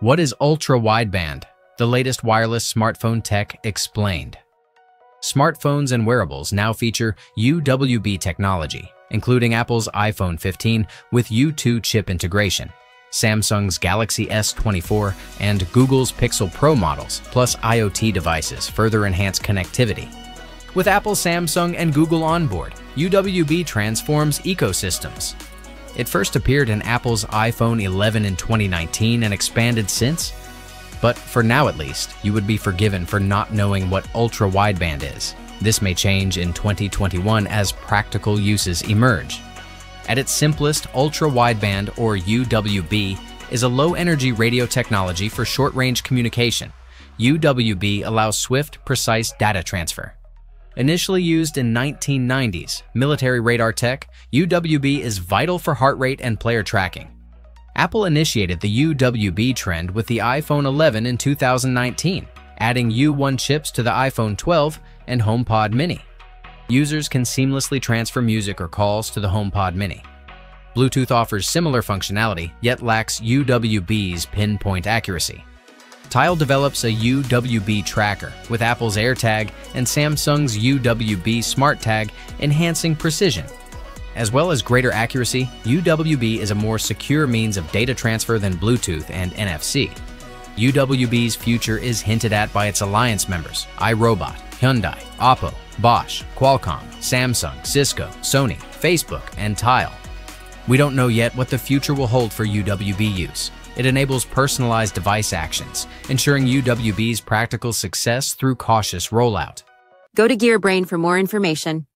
What is ultra-wideband? The latest wireless smartphone tech explained. Smartphones and wearables now feature UWB technology, including Apple's iPhone 15 with U2 chip integration, Samsung's Galaxy S24, and Google's Pixel Pro models, plus IoT devices further enhance connectivity. With Apple, Samsung, and Google on board, UWB transforms ecosystems. It first appeared in Apple's iPhone 11 in 2019 and expanded since. But for now at least, you would be forgiven for not knowing what ultra-wideband is. This may change in 2021 as practical uses emerge. At its simplest, ultra-wideband, or UWB, is a low-energy radio technology for short-range communication. UWB allows swift, precise data transfer. Initially used in 1990s military radar tech, UWB is vital for heart rate and player tracking. Apple initiated the UWB trend with the iPhone 11 in 2019, adding U1 chips to the iPhone 12 and HomePod mini. Users can seamlessly transfer music or calls to the HomePod mini. Bluetooth offers similar functionality, yet lacks UWB's pinpoint accuracy. Tile develops a UWB tracker with Apple's AirTag and Samsung's UWB SmartTag, enhancing precision. As well as greater accuracy, UWB is a more secure means of data transfer than Bluetooth and NFC. UWB's future is hinted at by its alliance members, iRobot, Hyundai, Oppo, Bosch, Qualcomm, Samsung, Cisco, Sony, Facebook, and Tile. We don't know yet what the future will hold for UWB use, it enables personalized device actions, ensuring UWB's practical success through cautious rollout. Go to GearBrain for more information.